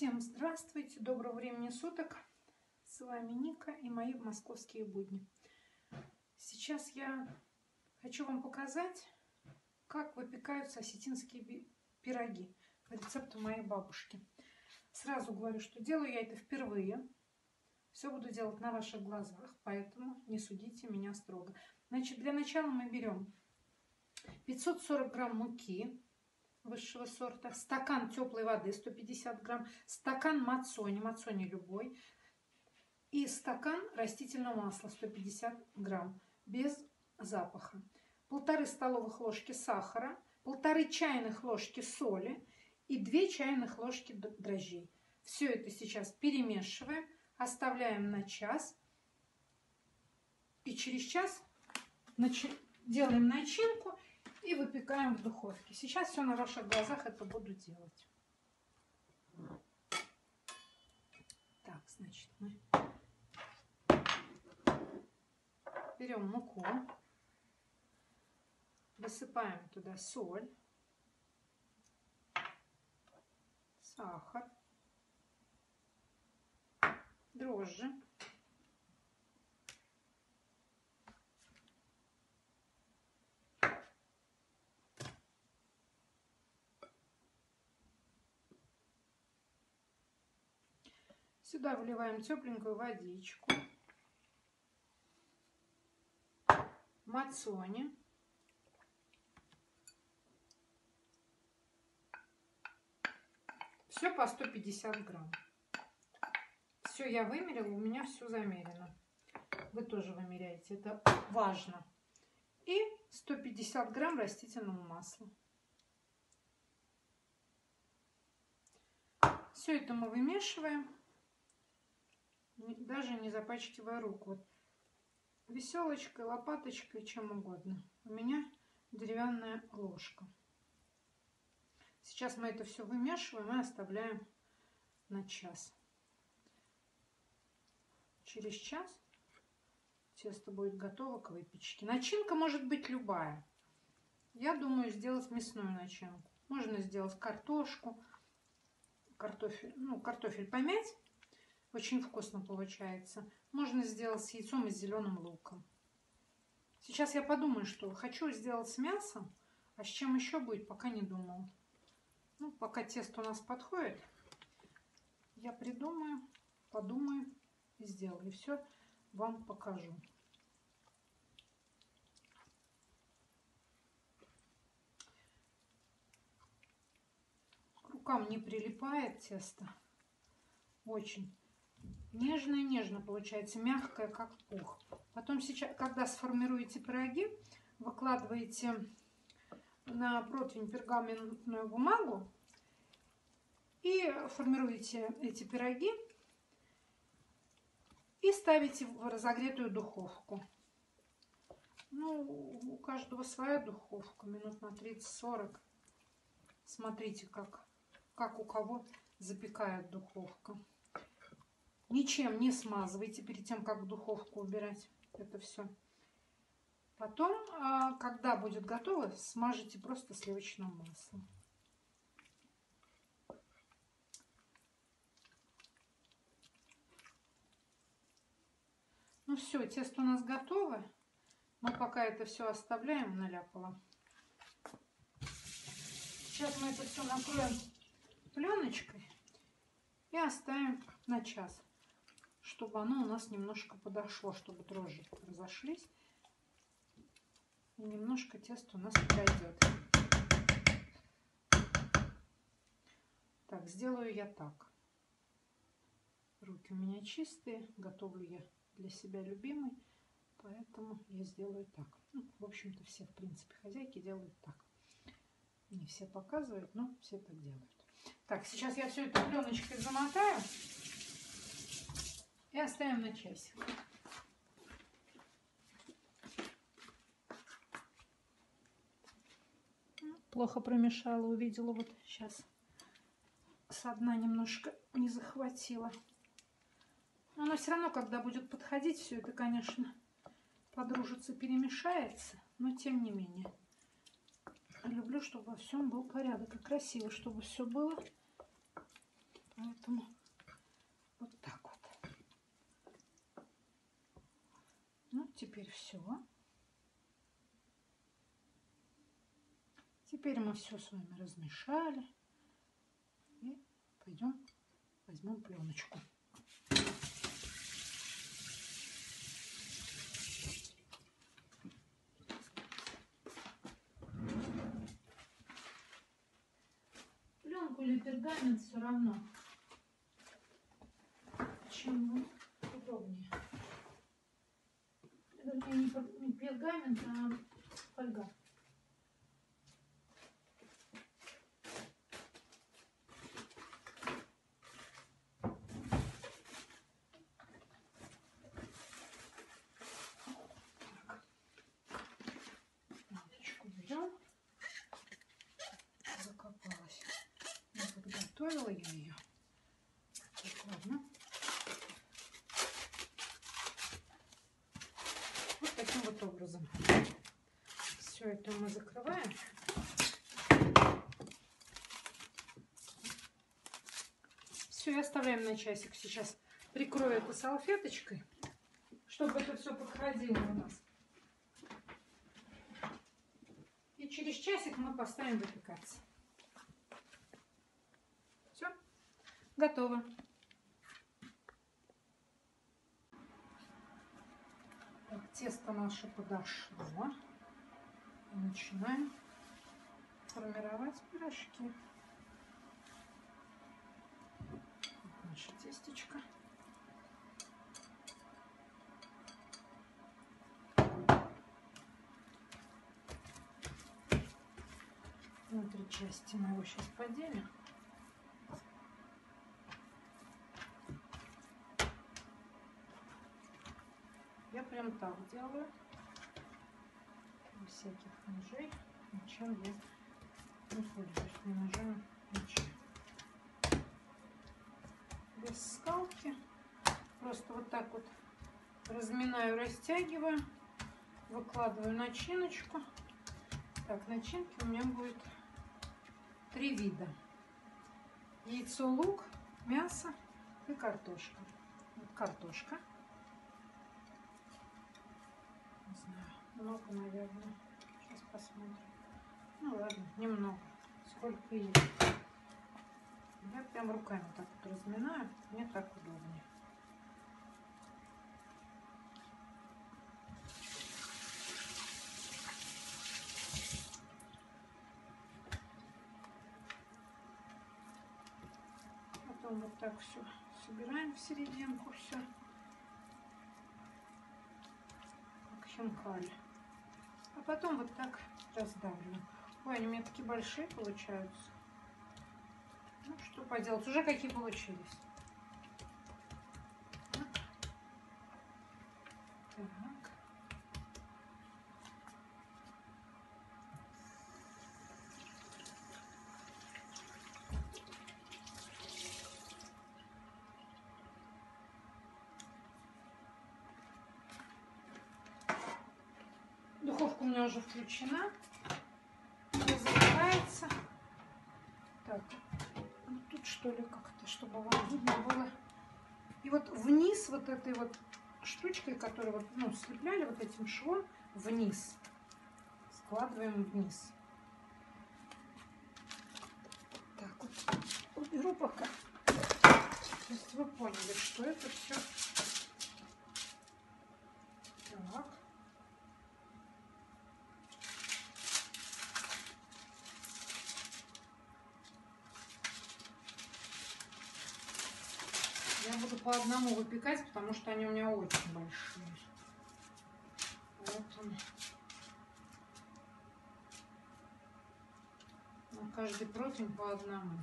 Всем здравствуйте, доброго времени суток. С вами Ника и мои московские будни. Сейчас я хочу вам показать, как выпекаются осетинские пироги по рецепту моей бабушки. Сразу говорю, что делаю я это впервые. Все буду делать на ваших глазах, поэтому не судите меня строго. Значит, для начала мы берем 540 грамм муки, высшего сорта, стакан теплой воды 150 грамм, стакан мацони, мацони любой, и стакан растительного масла 150 грамм, без запаха. Полторы столовых ложки сахара, полторы чайных ложки соли и две чайных ложки дрожжей. Все это сейчас перемешиваем, оставляем на час. И через час делаем начинку и выпекаем в духовке. Сейчас все на ваших глазах это буду делать. Так, значит, мы берем муку, высыпаем туда соль, сахар, дрожжи. Сюда вливаем тепленькую водичку, мацони. Все по 150 грамм. Все я вымерила, у меня все замерено. Вы тоже вымеряете, это важно. И 150 грамм растительного масла. Все это мы вымешиваем даже не запачкивая руку. Вот веселочкой, лопаточкой, чем угодно. У меня деревянная ложка. Сейчас мы это все вымешиваем и оставляем на час. Через час тесто будет готово к выпечке. Начинка может быть любая. Я думаю сделать мясную начинку. Можно сделать картошку, картофель, ну, картофель помять очень вкусно получается. Можно сделать с яйцом и с зеленым луком. Сейчас я подумаю, что хочу сделать с мясом, а с чем еще будет, пока не думала. Ну, пока тесто у нас подходит, я придумаю, подумаю и сделаю. И все вам покажу. К рукам не прилипает тесто. Очень нежно-нежно получается, мягкое, как пух. Потом, сейчас, когда сформируете пироги, выкладываете на противень пергаментную бумагу и формируете эти пироги и ставите в разогретую духовку. Ну, у каждого своя духовка, минут на 30-40. Смотрите, как, как у кого запекает духовка. Ничем не смазывайте перед тем, как в духовку убирать это все. Потом, а, когда будет готово, смажите просто сливочным маслом. Ну все, тесто у нас готово. Мы пока это все оставляем, наляпала. Сейчас мы это все накроем пленочкой и оставим на час чтобы оно у нас немножко подошло, чтобы дрожжи разошлись. И немножко тесто у нас пройдет. Так, сделаю я так. Руки у меня чистые, готовлю я для себя любимый, поэтому я сделаю так. Ну, в общем-то, все, в принципе, хозяйки делают так. Не все показывают, но все так делают. Так, сейчас я все это пленочкой замотаю и оставим на часик. Плохо промешала, увидела вот сейчас со дна немножко не захватила. Но все равно, когда будет подходить, все это, конечно, подружится, перемешается, но тем не менее. Люблю, чтобы во всем был порядок и красиво, чтобы все было Поэтому вот так вот. Ну, теперь все. Теперь мы все с вами размешали. И пойдем возьмем пленочку. Пленку или пергамент все равно. Чем удобнее. Вернее, не пергамент, а фольга. Готовила я ее. Так, ладно. Вот таким вот образом. Все это мы закрываем. Все, и оставляем на часик. Сейчас прикрою это салфеточкой, чтобы это все подходило у нас. И через часик мы поставим выпекаться. Готово. Так, тесто наше подошло. Начинаем формировать пирожки. Вот наше тестечко. На три части мы его сейчас поделим. Я прям так делаю. Всяких ножей. Ничем я не пользуюсь. Ножом, ничем. Без скалки. Просто вот так вот разминаю, растягиваю. Выкладываю начиночку. Так, начинки у меня будет три вида. Яйцо, лук, мясо и картошка. Вот картошка. Много, наверное. Посмотрим. Ну ладно, немного. Сколько есть. Я прям руками так вот разминаю. Мне так удобнее. Потом вот так все собираем в серединку все. Как хинкали. А потом вот так раздавлю. Ой, они у меня такие большие получаются. Ну, что поделать. Уже какие получились. Так. Духовка у меня уже включена. Разогревается. Так, ну тут что ли как-то, чтобы вам видно было. И вот вниз вот этой вот штучкой, которую вот, ну, слепляли вот этим швом, вниз. Складываем вниз. Так вот, уберу пока. То есть вы поняли, что это все. Так. Я буду по одному выпекать, потому что они у меня очень большие. Вот он. На каждый противень по одному.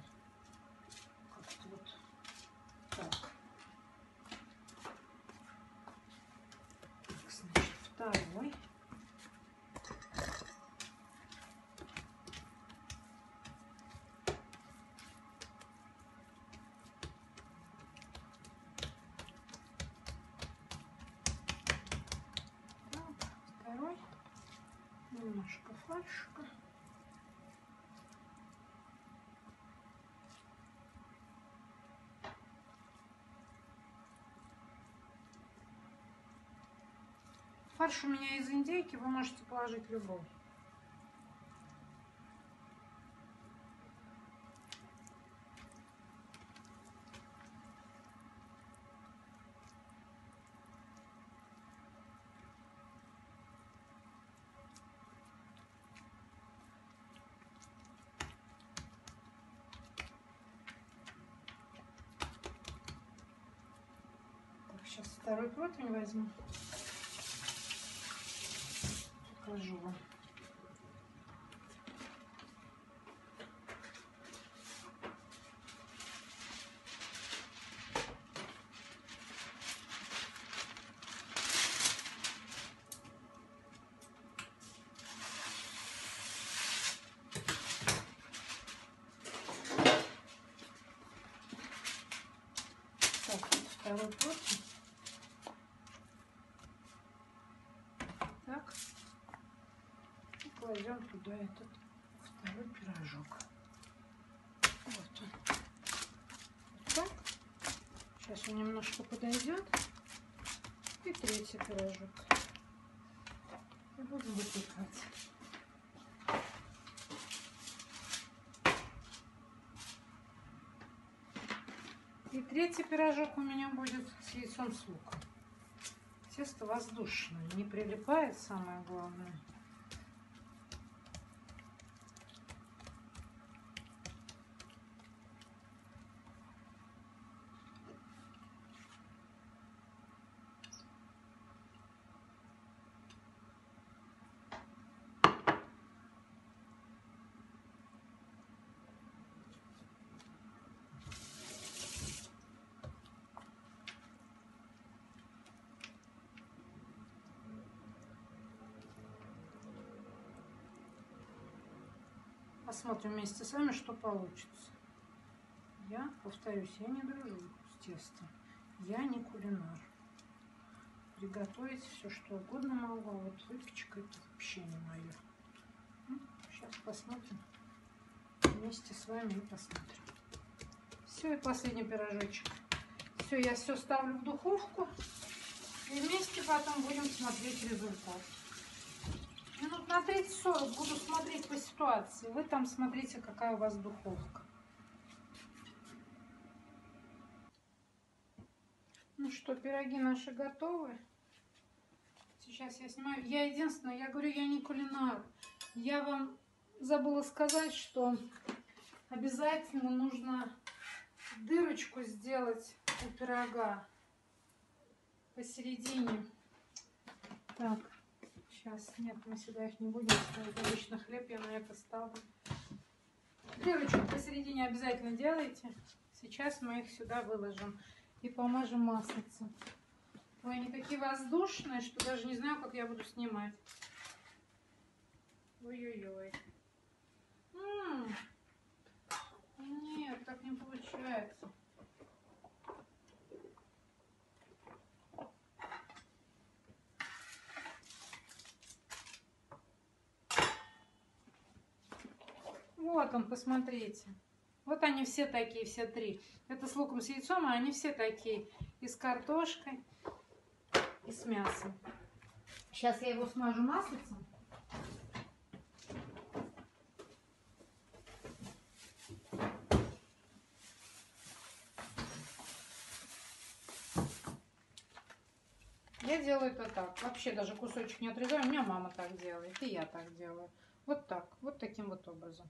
немножко фаршика. Фарш у меня из индейки, вы можете положить любой. Сейчас второй противень возьму. Покажу вам. Второй противень. Так. Кладем туда этот второй пирожок. Вот он. Вот так. Сейчас он немножко подойдет. И третий пирожок. И будем выпекать. И третий пирожок у меня будет с яйцом с луком. Тесто воздушное, не прилипает, самое главное. Посмотрим вместе с вами, что получится. Я, повторюсь, я не дружу с тестом. Я не кулинар. Приготовить все, что угодно могу, а вот выпечка это вообще не мое. Сейчас посмотрим вместе с вами и посмотрим. Все, и последний пирожочек. Все, я все ставлю в духовку. И вместе потом будем смотреть результат. Минут на 30-40 буду смотреть по ситуации. Вы там смотрите, какая у вас духовка. Ну что, пироги наши готовы. Сейчас я снимаю. Я единственное, я говорю, я не кулинар. Я вам забыла сказать, что обязательно нужно дырочку сделать у пирога посередине. Так. Сейчас, нет, мы сюда их не будем ставить. Обычно хлеб я на это ставлю. Дырочку посередине обязательно делайте. Сейчас мы их сюда выложим и помажем маслицем. Ой, они такие воздушные, что даже не знаю, как я буду снимать. Ой-ой-ой. Нет, так не получается. Вот он, посмотрите. Вот они все такие, все три. Это с луком, с яйцом, а они все такие. И с картошкой, и с мясом. Сейчас я его смажу маслицем. Я делаю это так. Вообще даже кусочек не отрезаю. У меня мама так делает. И я так делаю. Вот так. Вот таким вот образом.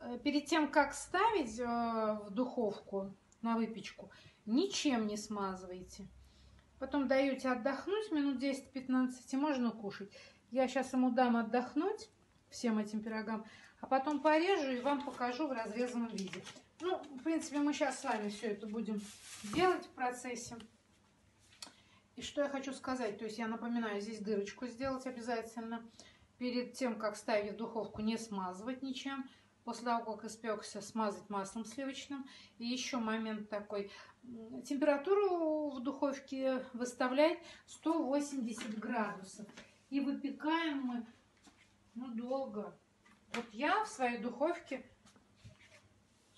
Э, перед тем, как ставить э, в духовку на выпечку, ничем не смазывайте. Потом даете отдохнуть минут 10-15 и можно кушать. Я сейчас ему дам отдохнуть, всем этим пирогам, а потом порежу и вам покажу в разрезанном виде. Ну, в принципе, мы сейчас с вами все это будем делать в процессе. И что я хочу сказать, то есть я напоминаю, здесь дырочку сделать обязательно. Перед тем, как ставить в духовку, не смазывать ничем. После того, как испекся, смазать маслом сливочным. И еще момент такой. Температуру в духовке выставлять 180 градусов. И выпекаем мы ну, долго. Вот я в своей духовке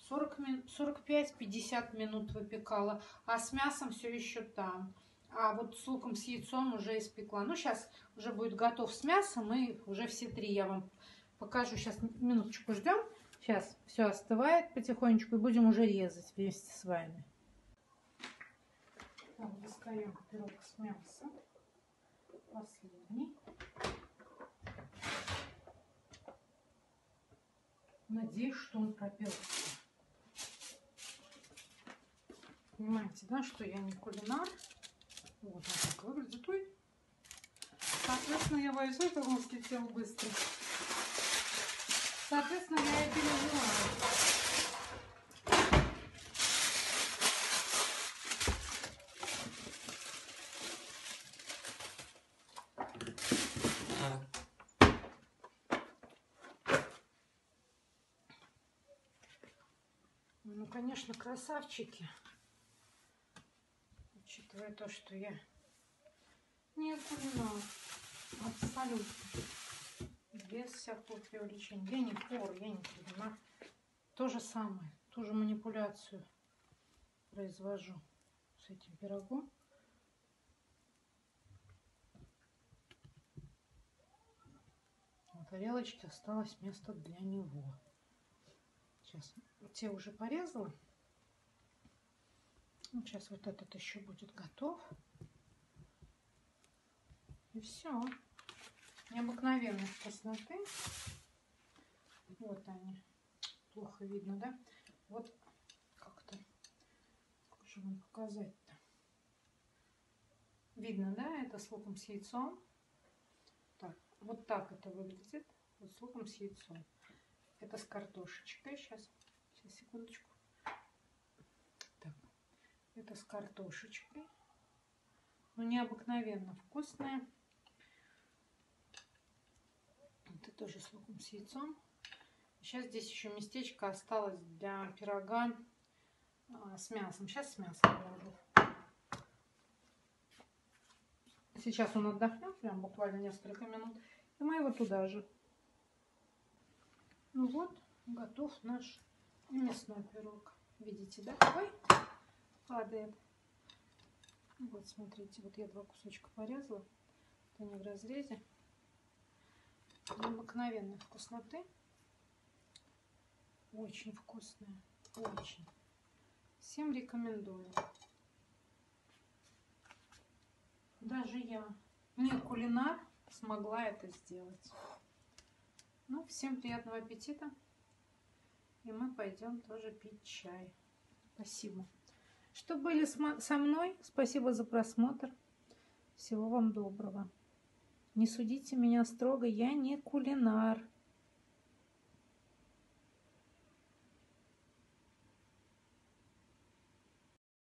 45-50 минут выпекала, а с мясом все еще там. А вот с луком с яйцом уже испекла. Ну, сейчас уже будет готов с мясом. И уже все три я вам покажу. Сейчас минуточку ждем. Сейчас все остывает потихонечку. И будем уже резать вместе с вами. Так, достаем пирог с мясом. Последний. Надеюсь, что он пропелся. Понимаете, да, что я не кулинар. Вот он так выглядит. Ой. Соответственно, я возьму, как он слетел быстро. Соответственно, я и переживаю. Ну, конечно, красавчики. Учитывая то, что я не кулинар. Абсолютно. Без всякого преувеличения. Я не повар, я не кулинар. То же самое, ту же манипуляцию произвожу с этим пирогом. На тарелочке осталось место для него. Сейчас те уже порезала. Вот сейчас вот этот еще будет готов. И все. Необыкновенной вкусноты. Вот они. Плохо видно, да? Вот как-то. Как же вам показать-то? Видно, да? Это с луком с яйцом. Так, вот так это выглядит. Вот с луком с яйцом. Это с картошечкой. Сейчас, сейчас, секундочку. Так, это с картошечкой. Ну, необыкновенно вкусная. Это тоже с луком с яйцом. Сейчас здесь еще местечко осталось для пирога а, с мясом. Сейчас с мясом положу. Сейчас он отдохнет, прям буквально несколько минут. И мы его туда же. Ну вот, готов наш мясной пирог. Видите, да? Ой, падает. Вот, смотрите, вот я два кусочка порезала. Они в разрезе. Необыкновенной вкусноты. Очень вкусная. Очень. Всем рекомендую. Даже я, не кулинар, смогла это сделать. Ну, всем приятного аппетита. И мы пойдем тоже пить чай. Спасибо. Что были со мной, спасибо за просмотр. Всего вам доброго. Не судите меня строго, я не кулинар.